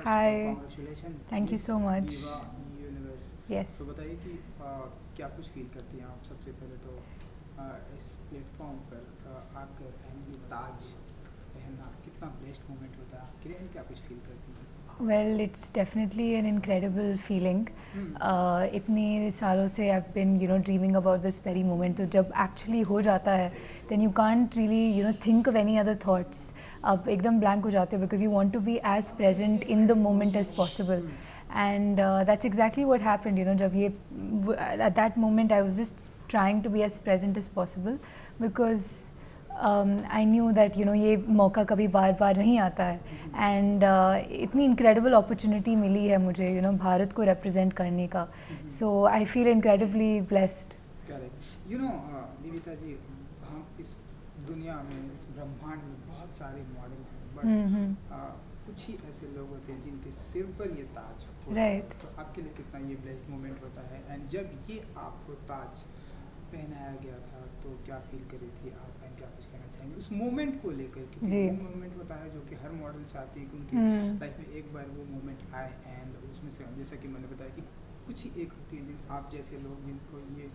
Hi. Thank Thank you so much. Yes. तो बताइए कि आ, क्या कुछ फील करती हैं आप सबसे पहले तो आ, इस प्लेटफॉर्म पर आकर एंड ताज पहनना कितना बेस्ट मोमेंट होता है आपके लिए क्या कुछ फील करती हैं Well, it's definitely an incredible feeling. Hmm. Uh, इतने सालों से I've been you know dreaming about this very moment. तो जब actually हो जाता है, then you can't really you know think of any other thoughts. आप एकदम blank हो जाते हो because you want to be as present in the moment as possible. And uh, that's exactly what happened. You know, जब ये at that moment I was just trying to be as present as possible because I knew that you know ये मौका कभी बार बार नहीं आता है। एंड uh, इतनी इनक्रेडिबल अपॉर्चुनिटी मिली है मुझे you you know know, Bharat को रिप्रेजेंट करने का। So I feel incredibly blessed you know Nivita ji हम इस दुनिया में इस ब्रह्मांड में बहुत सारे मॉडल हैं बट हम्म कुछ ही ऐसे लोग होते हैं जिनके सिर पर ये ताज होता है। Right. तो आपके लिए कितना ये ब्लेस्ड मोमेंट होता है? एंड जब ये आपको ताज पहनाया गया था तो क्या फील करी थी आप एंड क्या कुछ कहना चाहेंगे उस मोमेंट को लेकर क्योंकि मोमेंट होता है जो कि हर मॉडल चाहती है कि उनकी हम्म। लाइफ में एक बार वो मोमेंट आए एंड उसमें से जैसा कि मैंने बताया कि कुछ ही एक होती है जिन आप जैसे लोग जिनको ये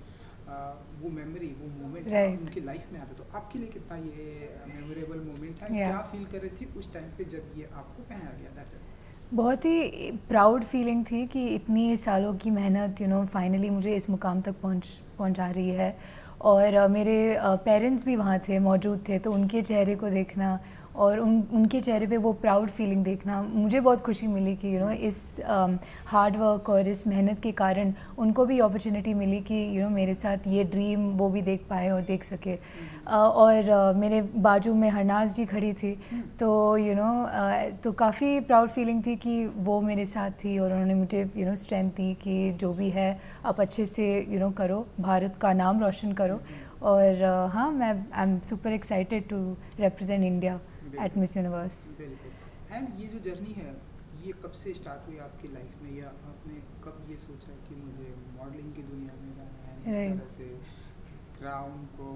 आ, वो मेमोरी वो मोमेंट Right. उनकी लाइफ में आता तो आपके लिए कितना ये मेमोरेबल मोमेंट था Yeah. क्या फील कर रही थी उस टाइम पे जब ये आपको पहनाया गया दैट्स इट बहुत ही प्राउड फीलिंग थी कि इतनी सालों की मेहनत यू नो फाइनली मुझे इस मुकाम तक पहुँच, पहुँचा रही है। और मेरे पेरेंट्स भी वहाँ थे, मौजूद थे तो उनके चेहरे को देखना और उन उनके चेहरे पे वो प्राउड फीलिंग देखना मुझे बहुत खुशी मिली कि यू नो इस हार्ड वर्क और इस मेहनत के कारण उनको भी अपॉर्चुनिटी मिली कि यू नो मेरे साथ ये ड्रीम वो भी देख पाए और देख सके। और मेरे बाजू में हरनाज जी खड़ी थी। तो यू नो तो काफ़ी प्राउड फीलिंग थी कि वो मेरे साथ थी और उन्होंने मुझे यू नो स्ट्रेंथ दी कि जो भी है आप अच्छे से यू नो करो भारत का नाम रोशन करो। और हाँ मैं I am super excited to represent India at Miss Universe and ये जो जर्नी है ये कब से स्टार्ट हुई आपकी लाइफ में? या आपने कब ये सोचा कि मुझे मॉडलिंग की दुनिया में जाना है? इस तरह से क्राउन को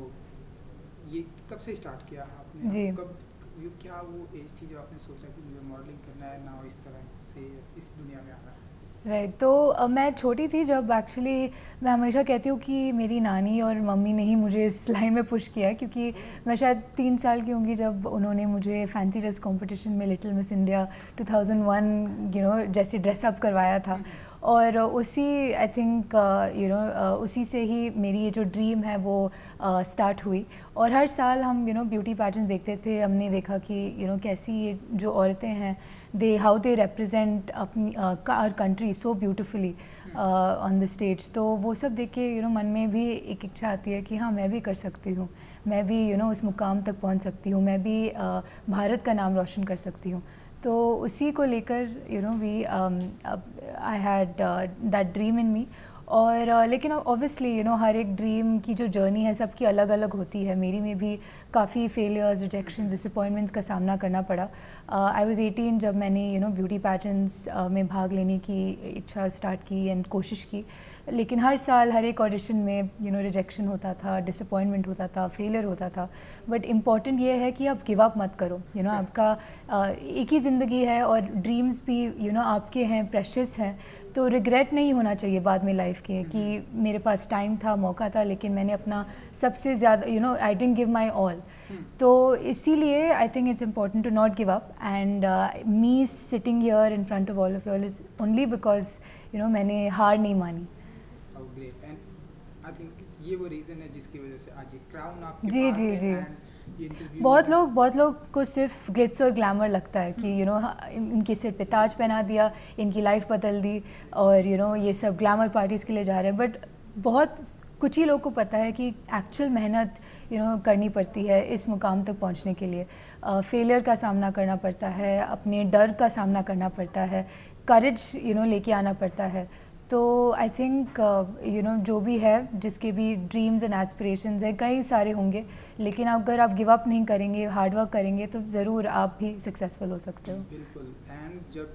ये कब से स्टार्ट किया आपने? जी। कब ये क्या वो एज थी जो आपने सोचा कि मुझे मॉडलिंग करना है ना इस तरह से इस दुनिया में आना है? राइट तो मैं छोटी थी जब एक्चुअली मैं हमेशा कहती हूँ कि मेरी नानी और मम्मी ने ही मुझे इस लाइन में पुश किया क्योंकि मैं शायद तीन साल की होंगी जब उन्होंने मुझे फैंसी ड्रेस कंपटीशन में little Miss India 2001 you know जैसे ड्रेसअप करवाया था। और उसी आई थिंक यू नो उसी से ही मेरी ये जो ड्रीम है वो स्टार्ट uh, हुई। और हर साल हम यू नो ब्यूटी पैटर्न देखते थे। हमने देखा कि यू you नो know, कैसी ये जो औरतें हैं दे हाउ दे रिप्रेजेंट अपनी our country so beautifully on the stage तो वो सब देख के यू नो मन में भी एक इच्छा आती है कि हाँ मैं भी कर सकती हूँ। मैं भी यू नो उस मुकाम तक पहुँच सकती हूँ। मैं भी uh, भारत का नाम रोशन कर सकती हूँ। तो उसी को लेकर you know we I had that dream in me और लेकिन ऑब्वियसली यू नो हर एक ड्रीम की जो जर्नी है, सबकी अलग अलग होती है। मेरी में भी काफ़ी फेलियर्स रिजेक्शन डिसअपॉइंटमेंट्स का सामना करना पड़ा। आई वॉज़ एटीन जब मैंने यू नो ब्यूटी पैटर्न्स में भाग लेने की इच्छा स्टार्ट की एंड कोशिश की। लेकिन हर साल हर एक ऑडिशन में यू नो रिजेक्शन होता था डिसअपॉइंटमेंट होता था फेलियर होता था। बट इंपॉर्टेंट ये है कि आप गिव अप मत करो। यू you नो know, आपका uh, एक ही ज़िंदगी है और ड्रीम्स भी यू you नो know, आपके हैं प्रेशियस हैं। तो रिग्रेट नहीं होना चाहिए बाद में लाइफ के कि मेरे पास टाइम था मौका था लेकिन मैंने अपना सबसे ज़्यादा you know I didn't give my all तो इसीलिए I think it's important to not give up and me sitting here in front of all of all is only because you know मैंने हार नहीं मानी how great and I think ये वो reason है जिसकी वजह से आज ये क्राउन आपके जी, पास जी, है जी। बहुत लोग बहुत लोग को सिर्फ़ ग्लिट्स और ग्लैमर लगता है कि यू नो इनके सिर पे ताज पहना दिया इनकी लाइफ बदल दी और यू नो ये सब ग्लैमर पार्टीज़ के लिए जा रहे हैं। बट बहुत कुछ ही लोग को पता है कि एक्चुअल मेहनत यू नो करनी पड़ती है इस मुकाम तक पहुँचने के लिए। फेलियर का सामना करना पड़ता है अपने डर का सामना करना पड़ता है करेज यू नो लेके आना पड़ता है। तो आई थिंक यू नो जो भी है जिसके भी ड्रीम्स एंड एस्पिरेशंस है कई सारे होंगे। लेकिन अगर आप गिव अप नहीं करेंगे हार्ड वर्क करेंगे तो ज़रूर आप भी सक्सेसफुल हो सकते हो। बिल्कुल। एंड जब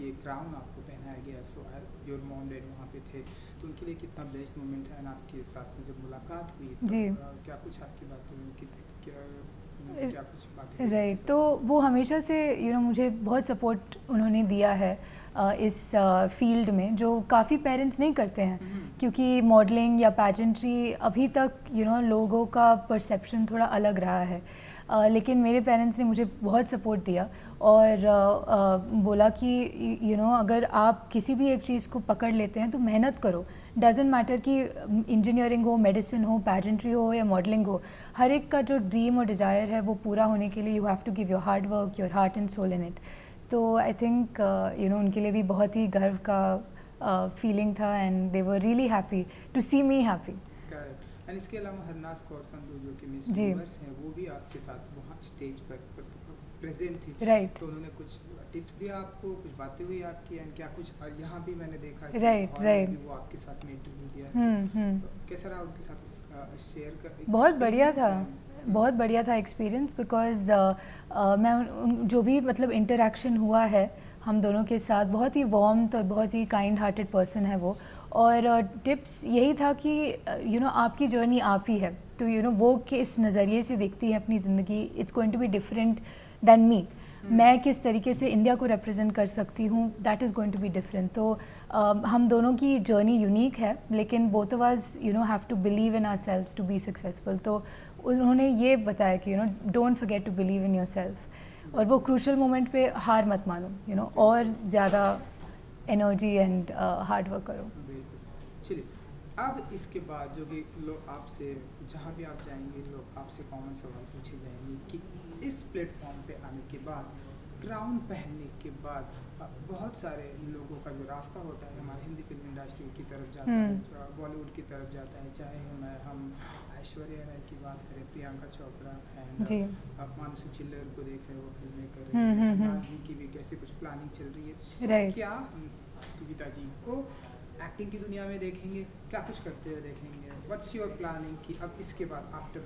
ये क्राउन आपको पहनाया गया सो योर मॉम डैड वहाँ पे थे तो उनके लिए कितना बेस्ट मोमेंट है? आपके साथ में जब मुलाकात हुई तो जी। क्या कुछ आपकी बातें हुई? कि राइट right. तो वो हमेशा से यू you नो know, मुझे बहुत सपोर्ट उन्होंने दिया है। इस फ़ील्ड में, जो काफ़ी पेरेंट्स नहीं करते हैं। क्योंकि मॉडलिंग या पैजेंट्री अभी तक यू नो लोगों का परसेप्शन थोड़ा अलग रहा है। लेकिन मेरे पेरेंट्स ने मुझे बहुत सपोर्ट दिया और बोला कि यू नो अगर आप किसी भी एक चीज़ को पकड़ लेते हैं तो मेहनत करो। डजेंट मैटर कि इंजीनियरिंग हो मेडिसिन हो पैजेंट्री हो या मॉडलिंग हो, हर एक का जो ड्रीम और डिज़ायर है, वो पूरा होने के लिए you have to give your hard work your heart and soul in it तो आई थिंक यू नो उनके लिए भी बहुत ही गर्व का फीलिंग uh, था and they were really happy to see me happy and इसके अलावा हरनाज कौर संधू जो कि मिस यूनिवर्स हैं वो भी आपके साथ वहाँ स्टेज पर प्रेजेंट थी। Right right. तो उन्होंने कुछ टिप्स दिया आपको कुछ बातें हुई आपकी एंड क्या कुछ यहाँ भी मैंने देखा राइट राइट वो आपके साथ में इंटरव्यू दिया हम्म हम्म। तो कैसा रहा उनके साथ शेयर कर बहुत बढ़िया था। बहुत बढ़िया था एक्सपीरियंस बिकॉज़ uh, uh, मैं जो भी मतलब इंटरेक्शन हुआ है हम दोनों के साथ बहुत ही वार्म और बहुत ही काइंड हार्टेड पर्सन है वो। और टिप्स uh, यही था कि you uh, know you know, आपकी जर्नी आप ही है। तो यू नो वो किस नज़रिए से देखती है अपनी ज़िंदगी it's going to be different than me मैं किस तरीके से इंडिया को रिप्रेजेंट कर सकती हूँ that is going to be different तो uh, हम दोनों की जर्नी यूनिक है लेकिन both of us you know have to believe in ourselves to be successful तो उन्होंने ये बताया कि you know don't forget to believe in yourself और वो क्रूशल मोमेंट पे हार मत मानो यू नो और ज़्यादा एनर्जी एंड हार्ड वर्क करो। चलिए, अब इसके बाद जो कि लोग आपसे, जहाँ भी आप जाएँगे, लोग आपसे कॉमन सवाल पूछे जाएँगे कि इस प्लेटफॉर्म पे आने के बाद क्राउन पहनने के बाद बहुत सारे लोगों का जो रास्ता होता है हमारे हिंदी फ़िल्म इंडस्ट्री की तरफ़ जाता है बॉलीवुड हम्म। की तरफ़ जाता है चाहे हम हम ऐश्वर्या राय की बात करें प्रियंका चोपड़ा है अपमान मानुषी चिल्लर को देख रहे हो फ़िल्में कर रहे हम्म, हैं हम्म, की भी कैसे कुछ प्लानिंग चल रही है क्या गीता जी को एक्टिंग की दुनिया में देखेंगे क्या कुछ करते हुए देखेंगे? व्हाट्स योर प्लानिंग कि अब इसके बाद आफ्टर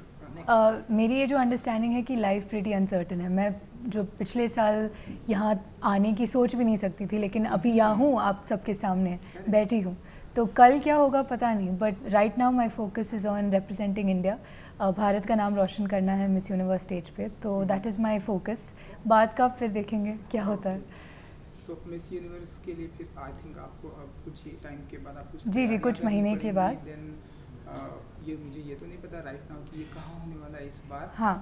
uh, मेरी ये जो अंडरस्टैंडिंग है कि लाइफ प्रीटी अनसर्टन है। मैं जो पिछले साल यहाँ आने की सोच भी नहीं सकती थी लेकिन अभी यहाँ हूँ आप सबके सामने बैठी हूँ। तो कल क्या होगा पता नहीं but right now my focus is on representing India Bharat का नाम रोशन करना है मिस यूनिवर्स स्टेज पे तो दैट इज़ माई फोकस बाद का फिर देखेंगे क्या होता है। सो मिस यूनिवर्स के लिए फिर आई थिंक आपको अब कुछ ही टाइम के बाद आप कुछ जी जी कुछ महीने के बाद। देन ये मुझे ये तो नहीं पता राइट नाउ कि ये कहाँ होने वाला है इस बार। हाँ।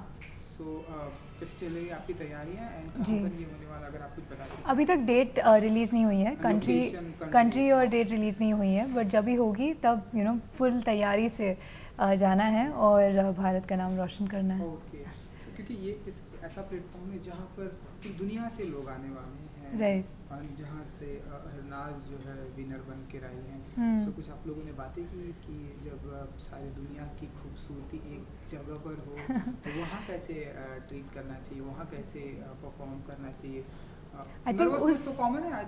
सो कैसे चल रही है आपकी तैयारियाँ एंड जी। ये होने वाला अगर आप कुछ बता सकें अभी तक डेट रिलीज़ नहीं हुई है। कंट्री कंट्री और डेट रिलीज़ नहीं हुई है बट जब भी होगी तब यू नो फुल तैयारी से जाना है और भारत का नाम रोशन करना है। ओके क्योंकि ये इस ऐसा प्लेटफॉर्म है जहाँ पर दुनिया से लोग आने वाले हैं। राइट जहाँ से हरनाज जो है विनर बन के रही हैं। हम्म। सो कुछ आप लोगों ने बातें की कि जब सारी दुनिया की खूबसूरती एक जगह पर हो तो वहाँ कैसे ट्रीट करना चाहिए? वहाँ कैसे परफॉर्म करना चाहिए? आई थिंक उस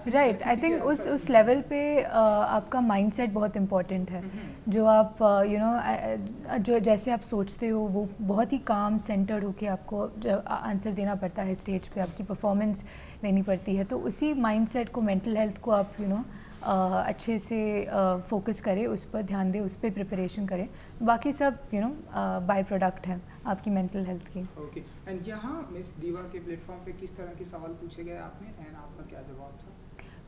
राइट आई थिंक उस उस लेवल पे uh, आपका माइंडसेट बहुत इंपॉर्टेंट है। Mm-hmm. जो आप you uh, know you know, जो जैसे आप सोचते हो वो बहुत ही काम सेंटर्ड होके आपको आंसर देना पड़ता है स्टेज पे आपकी परफॉर्मेंस देनी पड़ती है। तो उसी माइंडसेट को मेंटल हेल्थ को आप यू you नो know, अच्छे से फोकस करें उस पर ध्यान दें उस पर प्रिपरेशन करें। बाकी सब यू नो बाय प्रोडक्ट है आपकी मेंटल हेल्थ की। ओके एंड यहाँ मिस दीवा के प्लेटफॉर्म पे किस तरह के सवाल पूछे गए आपने? एंड आपका क्या जवाब था?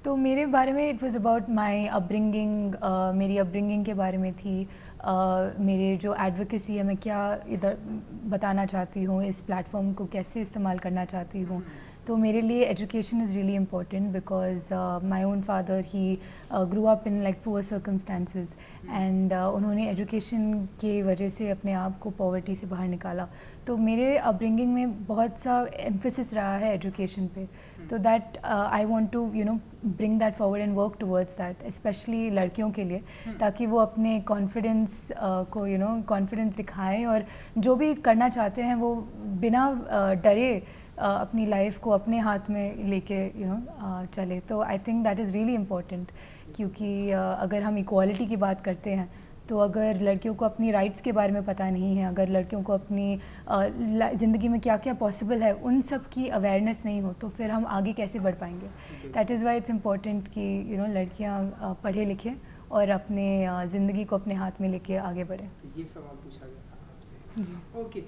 तो मेरे बारे में it was about my upbringing मेरी अपब्रिंगिंग के बारे में थी। uh, मेरे जो एडवोकेसी है मैं क्या इधर बताना चाहती हूँ इस प्लेटफॉर्म को कैसे इस्तेमाल करना चाहती हूँ। hmm. तो मेरे लिए education is really important because my own father he grow up in like poor circumstances and उन्होंने एजुकेशन के वजह से अपने आप को पॉवर्टी से बाहर निकाला तो मेरे अपब्रिंगिंग में बहुत सा एम्फोसिस रहा है एजुकेशन पे तो that I want to you know bring that forward and work towards that specially लड़कियों के लिए. ताकि वो अपने कॉन्फिडेंस uh, को यू नो कॉन्फिडेंस दिखाएँ और जो भी करना चाहते हैं वो बिना uh, डरे अपनी लाइफ को अपने हाथ में लेके यू नो चले। तो I think that is really important क्योंकि अगर हम इक्वालिटी की बात करते हैं तो अगर लड़कियों को अपनी राइट्स के बारे में पता नहीं है अगर लड़कियों को अपनी ज़िंदगी में क्या क्या पॉसिबल है उन सब की अवेयरनेस नहीं हो तो फिर हम आगे कैसे बढ़ पाएँगे? That is why it's important कि यू नो लड़कियाँ पढ़े लिखें और अपने ज़िंदगी को अपने हाथ में लेके आगे बढ़ें। तो ये सवाल पूछा गया था आपसे। ओके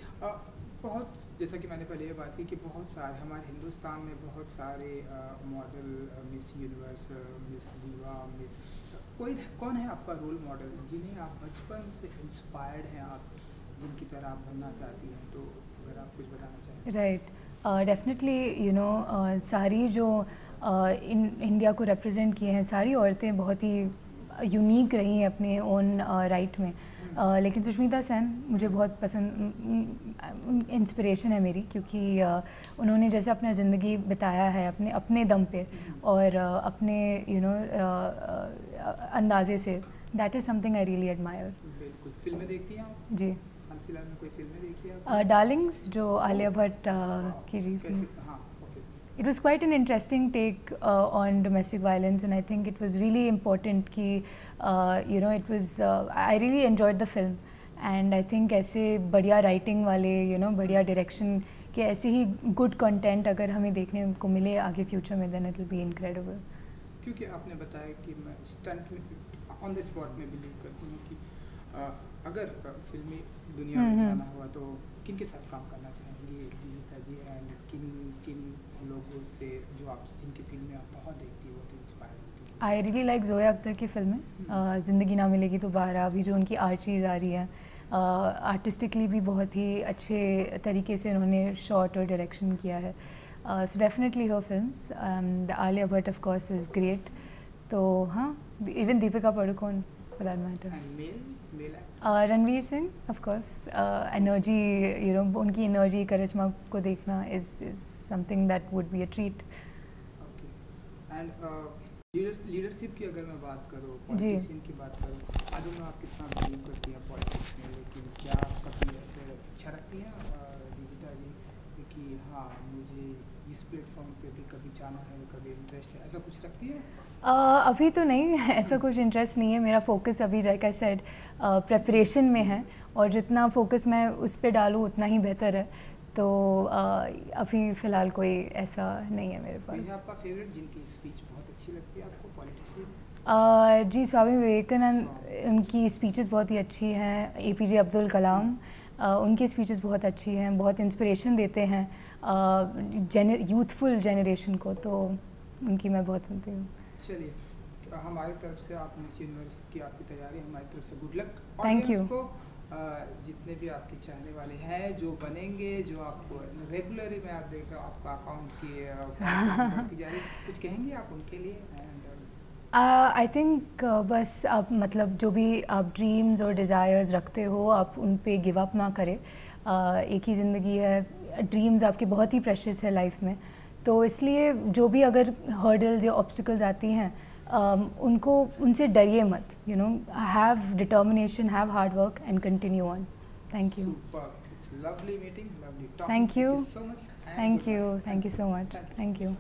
बहुत जैसा कि मैंने पहले ये बात की कि बहुत सारे हमारे हिंदुस्तान में बहुत सारे model Miss Universe Miss Diva Miss कोई कौन है आपका रोल मॉडल जिन्हें आप बचपन से इंस्पायर्ड हैं आप जिनकी तरह आप बनना चाहती हैं तो अगर आप कुछ बताना चाहें। राइट डेफिनेटली यू नो सारी जो uh, इन इंडिया को रिप्रेजेंट किए हैं सारी औरतें बहुत ही यूनिक रही हैं अपने ओन राइट uh, में। लेकिन सुष्मिता सेन मुझे बहुत पसंद इंस्पिरेशन है मेरी क्योंकि उन्होंने जैसे अपना ज़िंदगी बिताया है अपने अपने दम पे और अपने यू नो अंदाजे से। That is something I really admire फ़िल्में देखती हैं जी। फ़िलहाल में कोई फ़िल्में देखी हैं डार्लिंग्स जो आलिया भट्ट की जी It was quite an interesting take uh, on domestic violence, and I think it was really important. कि uh, you know, it was uh, I really enjoyed the film, and I think ऐसे बढ़िया writing वाले, you know, बढ़िया direction के ऐसे ही good content अगर हमें देखने को मिले आगे future में, then it will be incredible. क्योंकि आपने बताया कि मैं स्टंट में ऑन द स्पॉट में बिलीव करती हूँ कि अ, अगर अ, फिल्मी दुनिया में हम्म, जाना हुआ तो किन के साथ काम करना चाहेंगे? जीविता जी एंड किन किन लोगों से जो आप जिनकी फ़िल्में आप बहुत देखती हो बहुत इंस्पायर होती हो I really like Zoya Akhtar की फ़िल्में uh, ज़िंदगी ना मिलेगी तो बाहर अभी जो उनकी आर्ट चीज़ आ रही है आर्टिस्टिकली भी बहुत ही अच्छे तरीके से उन्होंने शॉट और डायरेक्शन किया है। So definitely her films the Alia Bhatt of course is great तो हाँ even Deepika Padukone for that matter and male male Uh, Ranveer Singh of course energy you know उनकी एनर्जी करिश्मा को देखना is is something that would be a treat okay and leadership की अगर मैं बात करूँ पॉलिटिशियन की बात करूँ आज में आप कितना बिलीव करती हैं पॉलिटिक्स में? लेकिन क्या कभी ऐसे इच्छा रखती हैं दीपिका जी कि हाँ मुझे इस प्लेटफॉर्म पे भी कभी जाना है कभी इंटरेस्ट है ऐसा कुछ रखती है? Uh, अभी तो नहीं ऐसा कुछ इंटरेस्ट नहीं है। मेरा फोकस अभी लाइक आई सेड प्रिपरेशन में है और जितना फोकस मैं उस पर डालूँ उतना ही बेहतर है। तो uh, अभी फ़िलहाल कोई ऐसा नहीं है मेरे पास। आपका फेवरेट जिनकी स्पीच बहुत अच्छी लगती है आपको पॉलिटिशियन uh, जी स्वामी विवेकानंद उनकी स्पीचेस बहुत ही अच्छी हैं। ए पी जे अब्दुल कलाम उनकी स्पीचेस बहुत अच्छी हैं बहुत इंस्पिरेशन देते हैं। यूथफुल uh, जनरेशन को तो उनकी मैं बहुत सुनती हूँ। चलिए हमारी तरफ़ से आप मिस यूनिवर्स की आपकी तैयारी हमारी तरफ़ से गुड लक Thank you. को। अ, जितने भी आपके चाहने वाले हैं जो बनेंगे जो आपको रेगुलरली मैं आप देख रहा हूँ आपका अकाउंट की कुछ कहेंगे आप उनके लिए? आई थिंक uh, बस आप मतलब जो भी आप ड्रीम्स और डिज़ायर्स रखते हो आप उन पे गिव अप ना करें। Uh, एक ही ज़िंदगी है ड्रीम्स आपके बहुत ही प्रेशियस है लाइफ में। तो इसलिए जो भी अगर हर्डल्स या ऑब्स्टिकल्स आती हैं um, उनको उनसे डरिए मत you know have determination have hard work and continue on thank you thank you Thank you. Thank you thank you so much thank you